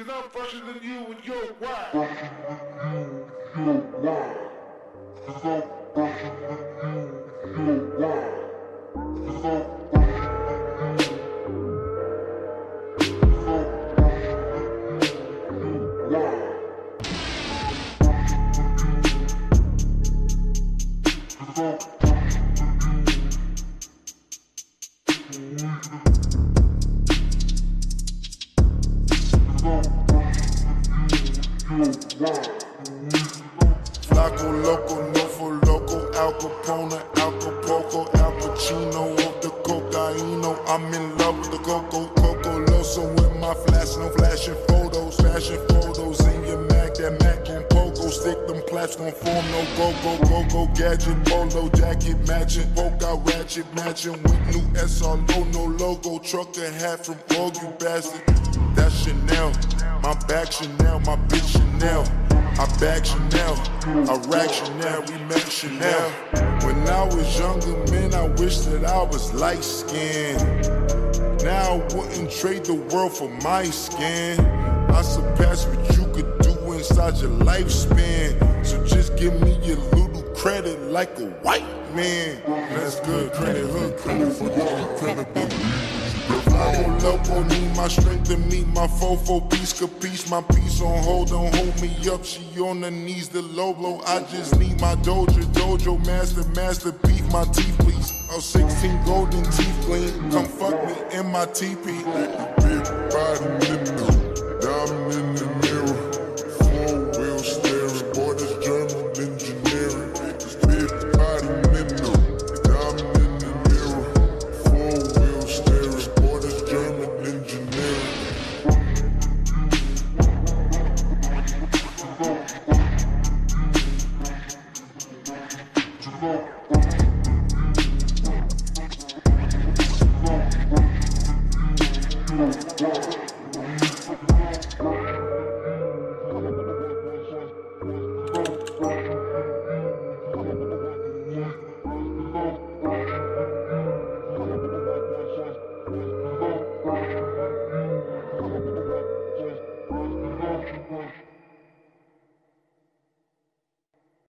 Cause I'm fresher than you and you're why. You're why. Cause I'm fresher than you, you're why. Cause I'm fresher than you. Flacko Loko, no for loco, Al Capone, Al Capoco, Al Pacino the cocaino. I'm in love with the coco, coco loso. With my flash, no flashing photos, flashing photos in your Mac, that Mac on pogo, stick them plaques gon' form no go go go go gadget, polo jacket matching, out ratchet matching with new SRO, no logo, trucker hat from all you bastard. Chanel, my back Chanel, my bitch Chanel. I bag Chanel, I rack Chanel, we make Chanel. When I was younger, man, I wish that I was light skinned. Now I wouldn't trade the world for my skin. I surpass what you could do inside your lifespan. So just give me your little credit like a white man. That's good credit, hood credit for the credibility. I'm loco, my strength to meet my fofo piece, capiche my piece on hold, don't hold me up. She on her knees, the low blow. I just need my dojo, dojo, master, master, beef my teeth, please. Oh, 16 golden teeth clean, come fuck me in my teepee. Big body, Thank you.